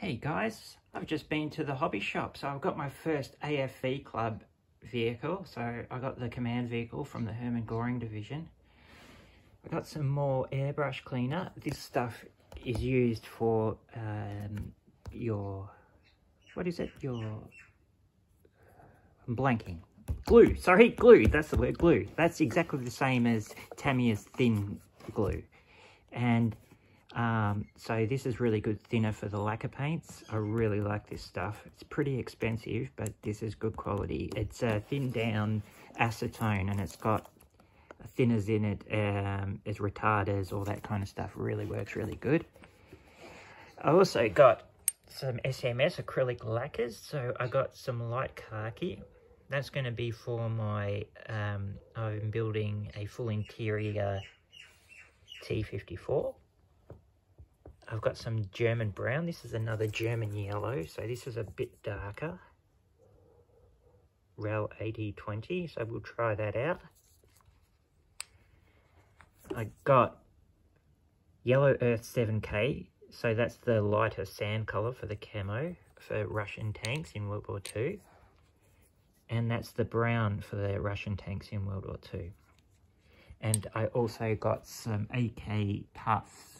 Hey guys, I've just been to the hobby shop. So I've got my first AFV Club vehicle. So I got the command vehicle from the Hermann Göring division. I got some more airbrush cleaner. This stuff is used for um, your, what is it? Your, I'm blanking. Glue, sorry, glue, that's the word, glue. That's exactly the same as Tamiya's thin glue. And um, so this is really good thinner for the lacquer paints. I really like this stuff. It's pretty expensive, but this is good quality. It's a thin down acetone and it's got thinners in it, um, as retarders, all that kind of stuff. Really works really good. I also got some SMS acrylic lacquers. So I got some light khaki. That's going to be for my, um, I'm building a full interior T54. I've got some German brown. This is another German yellow. So this is a bit darker. RAL 8020. So we'll try that out. I got Yellow Earth 7K. So that's the lighter sand colour for the camo for Russian tanks in World War II. And that's the brown for the Russian tanks in World War II. And I also got some AK Tufts,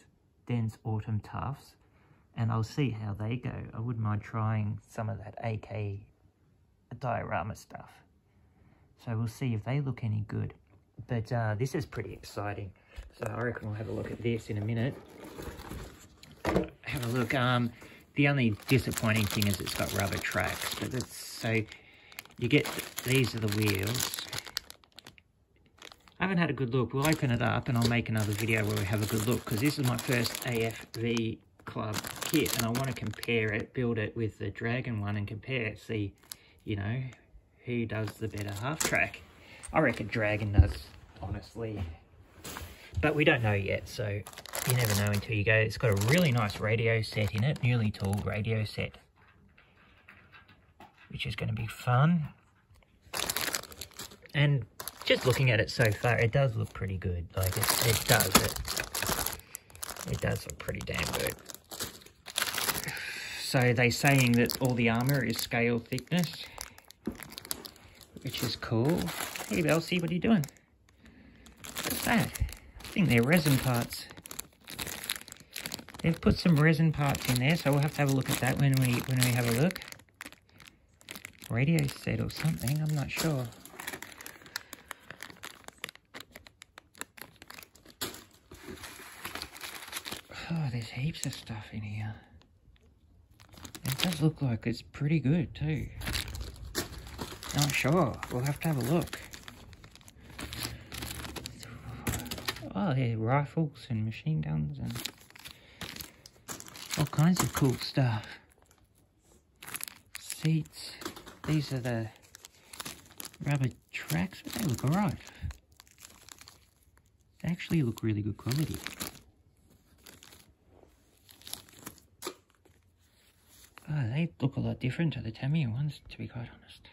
Dense Autumn Tufts. And I'll see how they go. I wouldn't mind trying some of that AK diorama stuff. So we'll see if they look any good. But uh, this is pretty exciting. So I reckon we'll have a look at this in a minute. Have a look. Um, the only disappointing thing is it's got rubber tracks. But it's, so you get, these are the wheels. I haven't had a good look. We'll open it up and I'll make another video where we have a good look because this is my first AFV Club kit and I want to compare it, build it with the Dragon one and compare it, see, you know, who does the better half track. I reckon Dragon does, honestly. But we don't know yet, so you never know until you go. It's got a really nice radio set in it, newly tall radio set, which is going to be fun. And just looking at it so far, it does look pretty good. Like, it, it does. It, it does look pretty damn good. So they're saying that all the armour is scale thickness, which is cool. Hey, Elsie, what are you doing? What's that? I think they're resin parts. They've put some resin parts in there, so we'll have to have a look at that when we when we have a look. Radio set or something, I'm not sure. Oh, there's heaps of stuff in here. It does look like it's pretty good too. Not sure. We'll have to have a look. Oh, yeah, rifles and machine guns and all kinds of cool stuff. Seats. These are the rubber tracks. They look alright. They actually look really good quality. Oh, they look a lot different to the Tamiya ones, to be quite honest.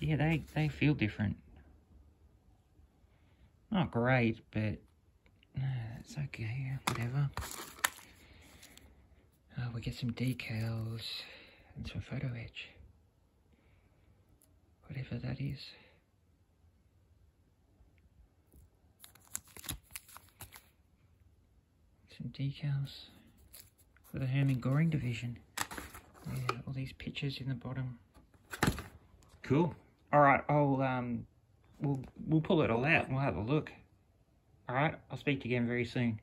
Yeah, they, they feel different. Not great, but it's okay, whatever. Uh, we get some decals and some photo etch. Whatever that is. Some decals for the Hermann Göring division. Yeah, all these pictures in the bottom. Cool. All right, I'll um, we'll we'll pull it all out. and We'll have a look. All right, I'll speak to you again very soon.